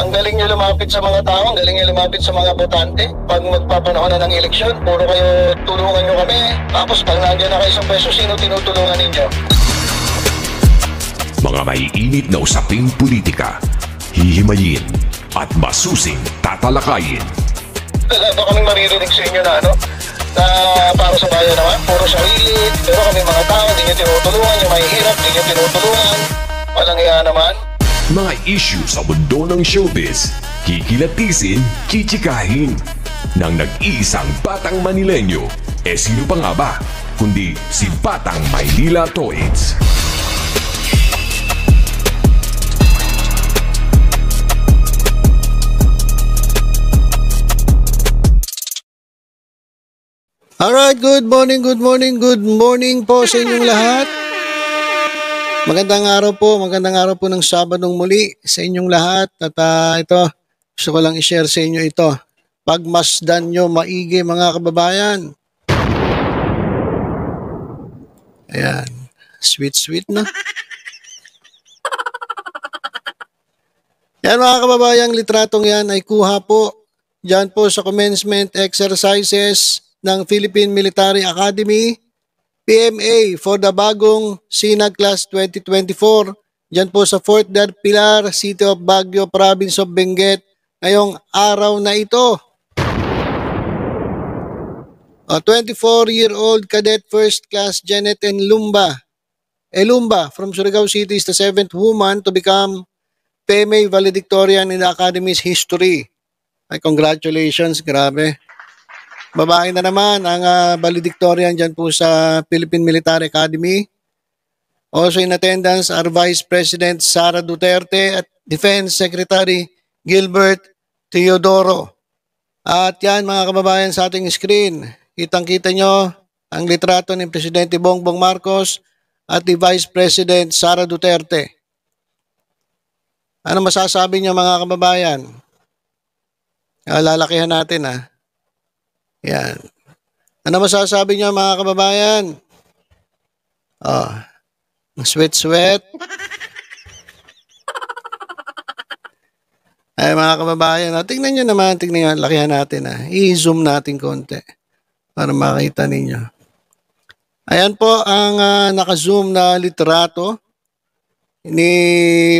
Ang galing nyo lumapit sa mga tao, ang galing nyo lumapit sa mga botante. Pag magpapanahon na ng eleksyon, puro kayo tulungan nyo kami. Tapos pag nandiyan na kayo sa pwesto, sino tinutulungan ninyo? Mga maiinit na usaping politika, hihimayin at masusing tatalakayin. Wala ba kaming maririnig sa inyo na ano? Na para sa bayan naman, puro sarili. Pero kami mga tao, hindi nyo tinutulungan, yung mahihirap, hindi nyo tinutulungan. Walang iya naman. Mga issue sa mundo ng showbiz, kikilatisin, chichikahin. Nang nag-iisang batang Manilenyo, eh sino pa nga ba? Kundi si Batang Maynila Toits. Alright, good morning, good morning, good morning po sa inyong lahat. Magandang araw po, magandang araw po ng Sabadong muli sa inyong lahat. At ah, ito, gusto ko lang i-share sa inyo ito. Pagmasdan nyo maigi mga kababayan. Ayan, sweet sweet na. Yan mga kababayang litratong yan ay kuha po dyan po sa commencement exercises ng Philippine Military Academy, PMA for the bagong SINAG Class 2024 dyan po sa Fort Del Pilar, City of Baguio, Province of Benguet ngayong araw na ito. A 24-year-old cadet first class Janet Enlumba Elumba from Surigao City is the seventh woman to become PMA valedictorian in the Academy's history. Ay, congratulations, grabe. Babae na naman ang uh, valedictorian dyan po sa Philippine Military Academy. Also in attendance are Vice President Sara Duterte at Defense Secretary Gilbert Teodoro. At yan mga kababayan sa ating screen, kitang-kita nyo ang litrato ni Presidente Bongbong Marcos at ni Vice President Sara Duterte. Ano masasabi niyo mga kababayan? Ah, lalakihan natin ah. Yan. Ano masasabi niyo mga kababayan? Oh, sweat-sweat. Ay mga kababayan, oh, tingnan nyo naman, tingnan nyo, lakihan natin ah. I-zoom natin konti para makita ninyo. Ayan po ang uh, naka-zoom na litrato ni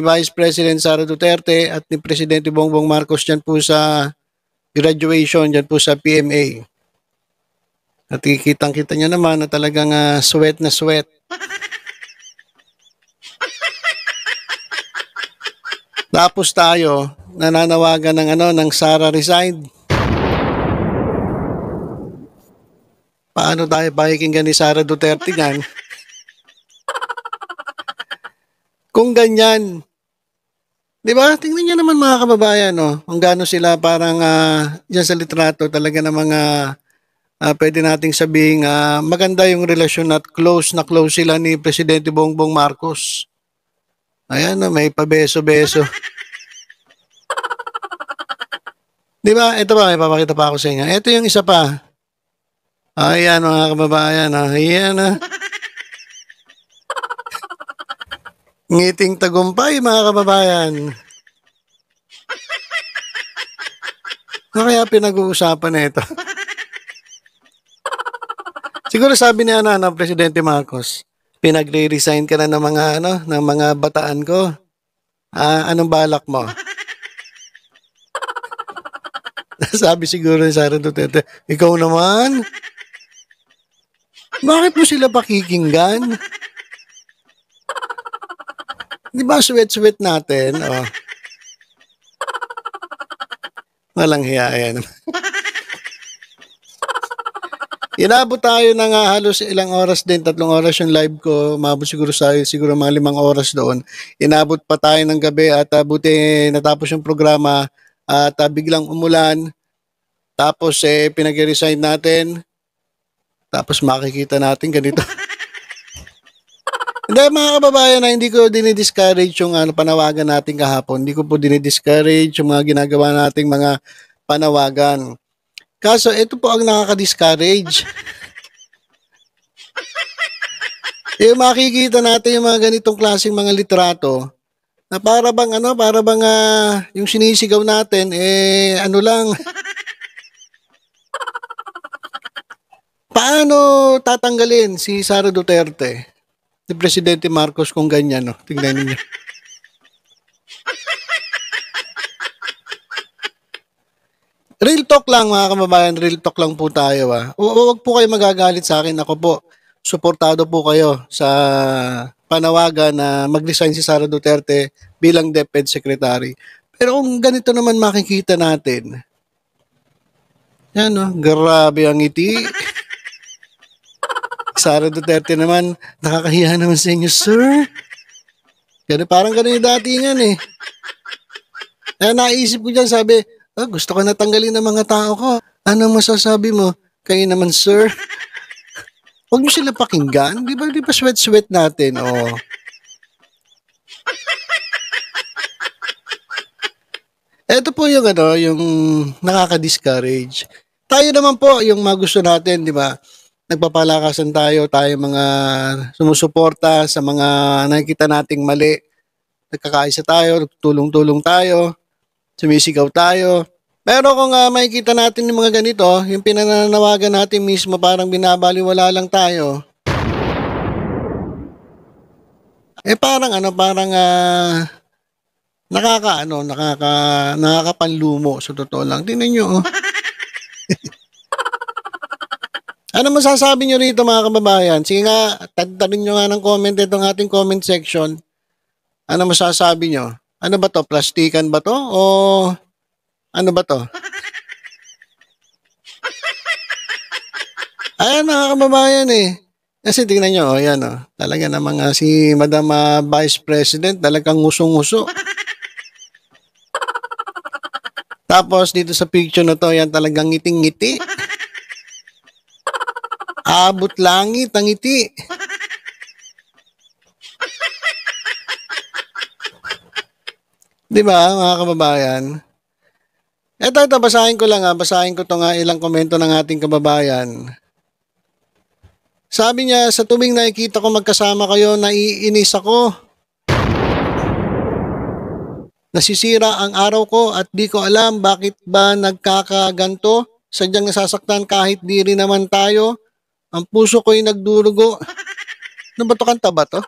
Vice President Sara Duterte at ni Presidente Bongbong Marcos dyan po sa graduation dyan po sa PMA. At kikitang-kita nyo naman na talagang uh, sweat na sweat. Tapos tayo, nananawagan ng ano ng Sara resign. Paano tayo pakikinggan ni Sara Duterte yan? Kung ganyan, di ba? Tingnan niyo naman mga kababayan, no? Kung gaano sila parang uh, dyan sa litrato, talaga na mga uh, pwede nating sabihin uh, maganda yung relasyon at close na close sila ni Presidente Bongbong Marcos. Ayan, no, may pabeso-beso. Di ba? Ito pa, may pa ako sa inyo. Ito yung isa pa. Ayan mga kababayan. Ayan na. Ngiting tagumpay mga kababayan. Ano kaya pinag-uusapan na ito? Siguro sabi ni ano, ano, Presidente Marcos, pinagre-resign ka na ng mga ano, ng mga bataan ko. Ah, anong balak mo? sabi siguro ni Sara Duterte, ikaw naman? Bakit mo sila pakikinggan? Di ba sweat-sweat natin? Oh. Walang hiya yan. Inabot tayo ng uh, halos ilang oras din, tatlong oras yung live ko. Mabot siguro sa siguro mga limang oras doon. Inabot pa tayo ng gabi at uh, buti natapos yung programa at uh, biglang umulan. Tapos eh pinag-resign natin. Tapos makikita natin ganito. Hindi mga kababayan na hindi ko dinidiscourage yung ano, panawagan natin kahapon. Hindi ko po dinidiscourage yung mga ginagawa nating mga panawagan. Kaso ito po ang nakaka-discourage. yung makikita natin yung mga ganitong klaseng mga litrato, Na para bang ano, para bang ah, yung sinisigaw natin eh ano lang. Paano tatanggalin si Sara Duterte? Si Presidente Marcos kung ganyan, no? Tingnan niyo. Real talk lang mga kababayan, real talk lang po tayo ah. Hu- Huwag po kayo magagalit sa akin. Ako po, suportado po kayo sa panawagan na mag-resign si Sara Duterte bilang DepEd Secretary. Pero kung ganito naman makikita natin, yan oh, grabe ang ngiti. Sara Duterte naman, nakakahiya naman sa inyo, sir. Ganun, parang ganun yung dati niyan eh. Kaya naisip ko dyan, sabi, ah, gusto ko natanggalin ng mga tao ko. Ano masasabi mo? Kayo naman, sir. Huwag niyo sila pakinggan. Di ba, di ba sweat-sweat natin? Oh. Ito po yung ano, yung nakaka-discourage. Tayo naman po, yung mga gusto natin, di ba? Nagpapalakasan tayo, tayo mga sumusuporta sa mga nakikita nating mali. Nagkakaisa tayo, tulong-tulong tayo, sumisigaw tayo. Pero kung uh, makikita natin yung mga ganito, yung pinananawagan natin mismo parang binabaliwala lang tayo. Eh parang ano, parang ah, nakaka ano, nakaka nakakapanlumo sa totoo lang. Tingnan niyo. Oh. ano masasabi niyo rito mga kababayan? Sige nga, tagtarin niyo nga ng comment itong ating comment section. Ano masasabi niyo? Ano ba to? Plastikan ba to? O ano ba to? Ayan mga kababayan eh. Kasi tingnan nyo, oh, yan oh. Talaga namang ah, si Madam ah, Vice President talagang ngusong-nguso. Tapos dito sa picture na to, yan talagang ngiting-ngiti. Abot langit ang ngiti. Di ba, mga kababayan? Ito, ito, basahin ko lang ha. Basahin ko to nga ilang komento ng ating kababayan. Sabi niya, sa tuwing nakikita ko magkasama kayo, naiinis ako. Nasisira ang araw ko at di ko alam bakit ba nagkakaganto. Sadyang nasasaktan kahit di rin naman tayo. Ang puso ko'y nagdurugo. Ano ba to kanta ba to?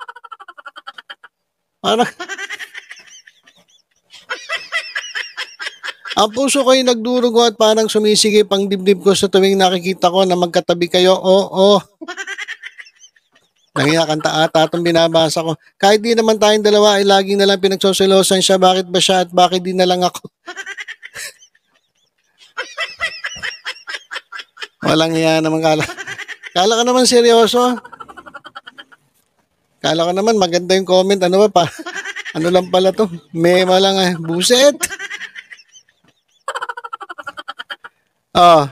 Parang... Ang puso ko'y nagdurugo at parang sumisigip ang dibdib ko sa tuwing nakikita ko na magkatabi kayo. Oo, oo. Nangiya kanta ata itong binabasa ko. Kahit di naman tayong dalawa ay laging nalang pinagsosilosan siya. Bakit ba siya at bakit di na lang ako? Walang iya naman kala. Kala ka naman seryoso. Kala ka naman maganda yung comment. Ano ba pa? Ano lang pala to? Mema lang eh. Buset. Oh.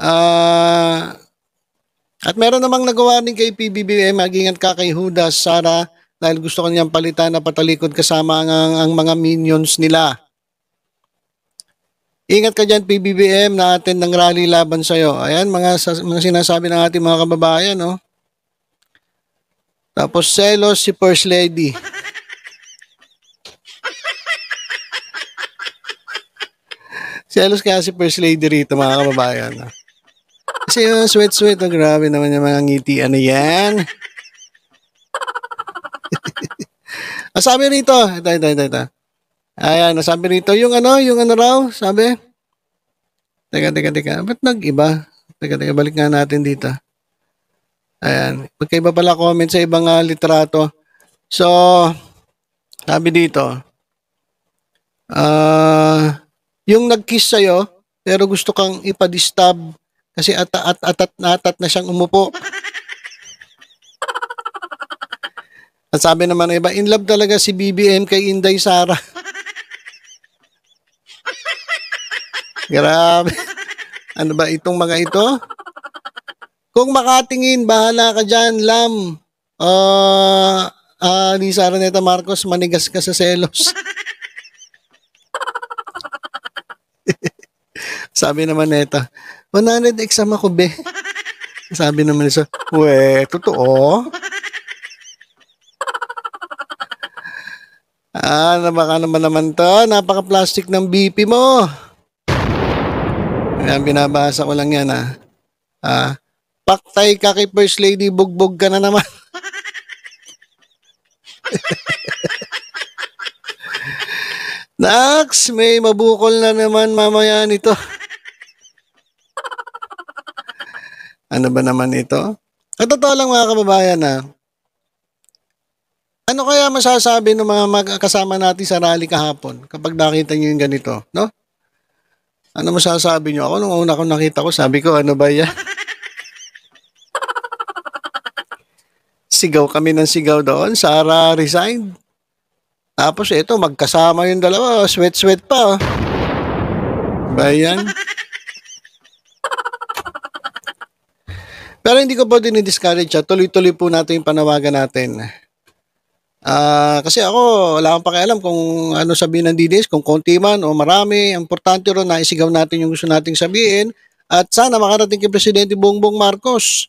Ah. at meron namang nagawa din kay PBBM, mag-ingat ka kay Judas, Sara, dahil gusto kanyang palitan na patalikod kasama ang, ang, mga minions nila. Ingat ka dyan, PBBM, na atin ng rally laban sa'yo. Ayan, mga, mga sinasabi ng ating mga kababayan, no? Tapos, selos si First Lady. Selos kaya si First Lady rito, mga kababayan. no? Kasi yung sweet-sweet, oh, grabe naman yung mga ngiti. Ano yan? Ang sabi rito, ito, ito, ito, ito. Ayan, ang sabi rito, yung ano, yung ano raw, sabi. Teka, teka, teka. Ba't nag-iba? Teka, teka, balik nga natin dito. Ayan. Magkaiba pala comment sa ibang ah, litrato. So, sabi dito, ah, yung nag-kiss sa'yo, pero gusto kang ipadistab kasi at at atat na atat na siyang umupo. At sabi naman ng iba, in love talaga si BBM kay Inday Sara. Grabe. Ano ba itong mga ito? Kung makatingin, bahala ka dyan, Lam. Ah, ah, ni Sara Neta Marcos, manigas ka sa selos. Sabi naman neta, 100 exam ako, be. Sabi naman isa, we, totoo? Ah, baka naman naman to. Napaka-plastic ng BP mo. Ayan, binabasa ko lang yan ah. Ah, paktay ka kay First Lady, bugbog ka na naman. Nax, may mabukol na naman mamaya nito. Ano ba naman ito? Sa totoo lang mga kababayan na, ano kaya masasabi ng mga magkasama natin sa rally kahapon kapag nakita nyo yung ganito, no? Ano masasabi nyo? Ako nung una ko nakita ko, sabi ko, ano ba yan? sigaw kami ng sigaw doon, Sara resigned. Tapos ito, magkasama yung dalawa, sweat-sweat pa. Oh. Pero hindi ko po dinidiscourage siya. Tuloy-tuloy po natin yung panawagan natin. Ah, kasi ako, wala akong pakialam kung ano sabihin ng DDS, kung konti man o marami. Ang importante ron na isigaw natin yung gusto nating sabihin. At sana makarating kay Presidente Bongbong Marcos.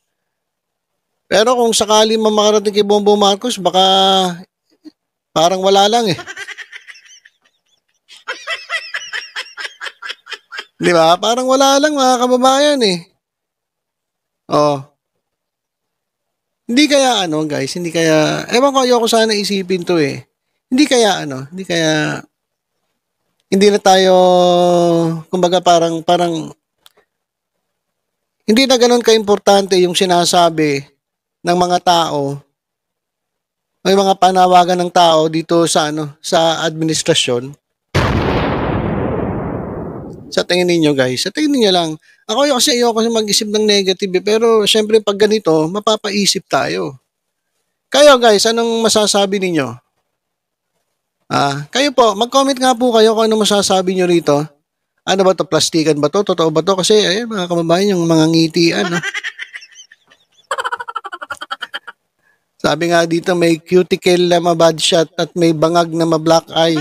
Pero kung sakali man makarating kay Bongbong Marcos, baka parang wala lang eh. Di ba? Parang wala lang mga kababayan eh. Oh. Hindi kaya ano guys, hindi kaya, ewan ko ayoko sana isipin to eh. Hindi kaya ano, hindi kaya, hindi na tayo, kumbaga parang, parang, hindi na ganun kaimportante yung sinasabi ng mga tao, may mga panawagan ng tao dito sa ano, sa administrasyon. Sa tingin ninyo guys, sa tingin niyo lang, ako yung kasi ayoko mag-isip ng negative eh, pero syempre pag ganito, mapapaisip tayo. Kayo guys, anong masasabi ninyo? Ah, kayo po, mag-comment nga po kayo kung ano masasabi nyo rito. Ano ba to? Plastikan ba to? Totoo ba to? Kasi ay mga kababayan, yung mga ngitian. No? Sabi nga dito, may cuticle na mabad shot at may bangag na ma-black eye.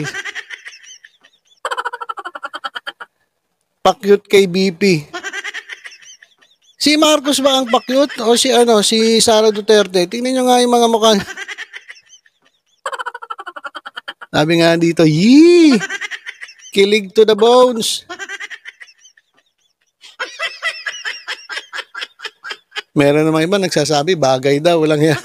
Pakyut kay BP. Si Marcos ba ang pakyut o si ano si Sara Duterte? Tingnan niyo nga yung mga mukha. Sabi nga dito, yee! Kilig to the bones. Meron naman iba nagsasabi, bagay daw, walang yan.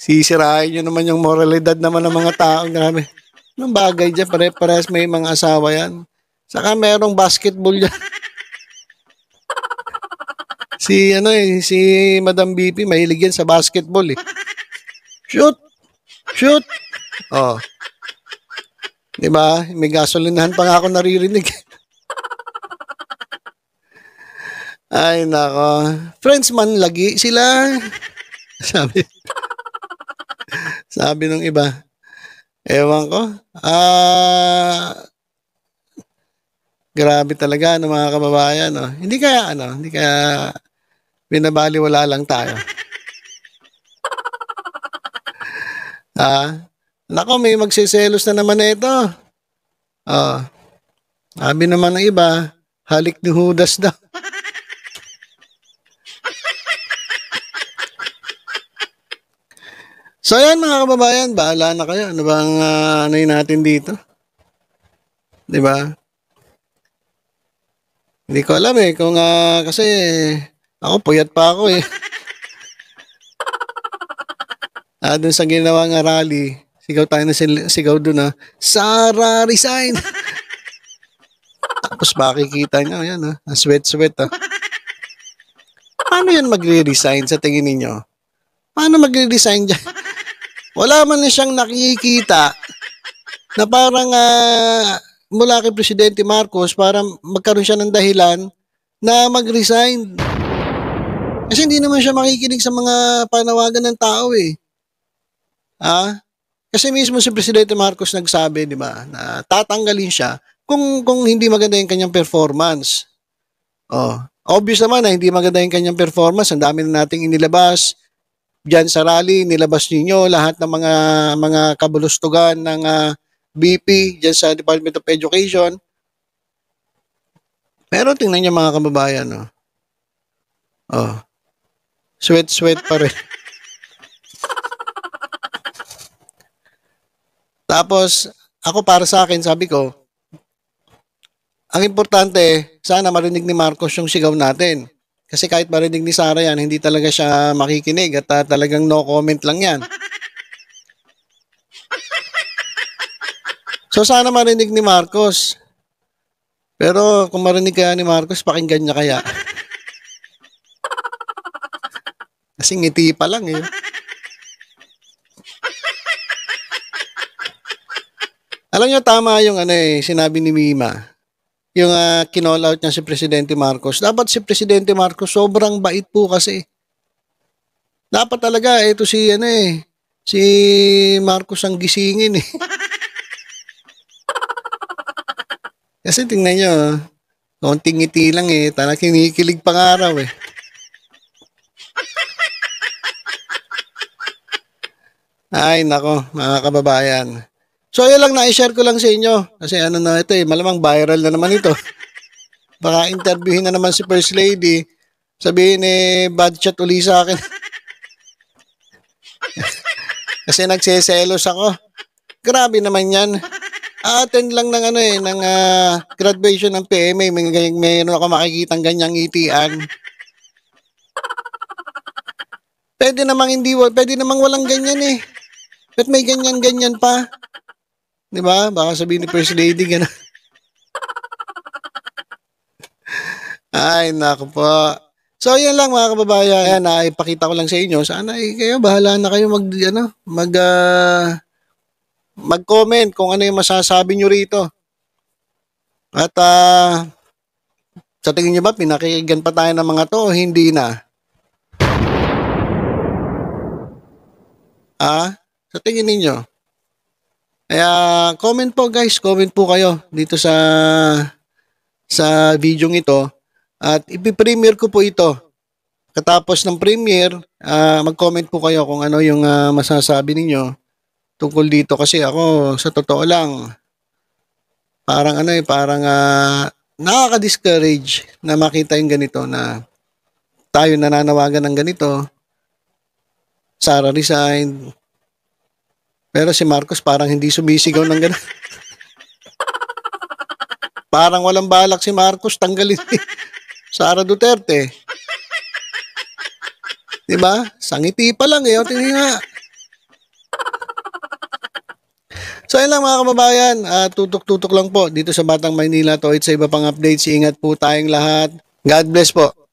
Sisirain nyo naman yung moralidad naman ng mga tao. Grabe. Anong bagay dyan? Pare-pares may mga asawa yan. Saka merong basketball yan. si ano eh, si Madam BP mahilig yan sa basketball eh. Shoot! Shoot! Oh. Di ba? May gasolinahan pa nga ako naririnig. Ay, nako. Friends man lagi sila. Sabi. Sabi ng iba. Ewan ko. Ah, grabe talaga no mga kababayan. No? Hindi kaya ano, hindi kaya binabaliwala lang tayo. ah, nako may magsiselos na naman na ito. Oh. Sabi naman ng iba, halik ni Judas daw. So ayan mga kababayan, bahala na kayo. Ano bang uh, ano yun natin dito? 'Di ba? Hindi ko alam eh kung uh, kasi ako puyat pa ako eh. ah, dun sa ginawa nga rally, sigaw tayo na sigaw dun na, Sara resign! Tapos makikita nyo, yan ah, sweat-sweat ah. Paano yan magre-resign sa tingin ninyo? Paano magre-resign dyan? Wala man siyang nakikita na parang uh, mula kay Presidente Marcos para magkaroon siya ng dahilan na mag-resign. Kasi hindi naman siya makikinig sa mga panawagan ng tao eh. Ah? Kasi mismo si Presidente Marcos nagsabi, di ba, na tatanggalin siya kung kung hindi maganda yung kanyang performance. Oh, obvious naman na hindi maganda yung kanyang performance. Ang dami na nating inilabas Diyan sa rally, nilabas ninyo lahat ng mga mga kabulustugan ng uh, ah, BP diyan sa Department of Education. Pero tingnan niyo mga kababayan, no? Oh. Sweat, sweat pa rin. Tapos, ako para sa akin, sabi ko, ang importante, sana marinig ni Marcos yung sigaw natin. Kasi kahit marinig ni Sara yan, hindi talaga siya makikinig at ah, talagang no comment lang yan. So sana marinig ni Marcos. Pero kung marinig kaya ni Marcos, pakinggan niya kaya. Kasi ngiti pa lang eh. Alam niyo tama yung ano eh, sinabi ni Mima. Yung uh, kinall out niya si Presidente Marcos. Dapat si Presidente Marcos sobrang bait po kasi. Dapat talaga ito si ano eh, si Marcos ang gisingin eh. kasi tingnan niyo, konting ngiti lang eh, talagang kinikilig pangaraw eh. Ay, nako, mga kababayan. So, ayun lang, na-share ko lang sa inyo. Kasi ano na ito eh, malamang viral na naman ito. Baka interviewin na naman si First Lady. Sabihin eh, bad chat uli sa akin. Kasi nagseselos ako. Grabe naman yan. Attend lang ng ano eh, ng ah, graduation ng PMA. May, may, mayroon ako makikitang ganyang itian. Pwede namang hindi, pwede namang walang ganyan eh. Ba't may ganyan-ganyan pa? Di ba? Baka sabihin ni First Lady gano'n. Ay, naku po. So, yan lang mga kababayan. Ayan, na ipakita ko lang sa inyo. Sana eh, kayo, bahala na kayo mag, ano, mag, ah, mag-comment kung ano yung masasabi nyo rito. At, ah, sa tingin nyo ba, pinakikigan pa tayo ng mga to o hindi na? Ah, sa tingin ninyo? Kaya comment po guys, comment po kayo dito sa sa video ito at ipi-premiere ko po ito. Katapos ng premiere, ah, mag-comment po kayo kung ano yung ah, masasabi ninyo tungkol dito kasi ako sa totoo lang parang ano eh, parang ah, nakaka-discourage na makita yung ganito na tayo nananawagan ng ganito. Sara resigned, pero si Marcos parang hindi sumisigaw ng gano'n. parang walang balak si Marcos tanggalin si Sara Duterte. Di ba? Sangiti pa lang eh. Tingnan nga. So ayun lang mga kababayan, Ah, tutok-tutok lang po dito sa Batang Maynila to. Sa iba pang updates, ingat po tayong lahat. God bless po.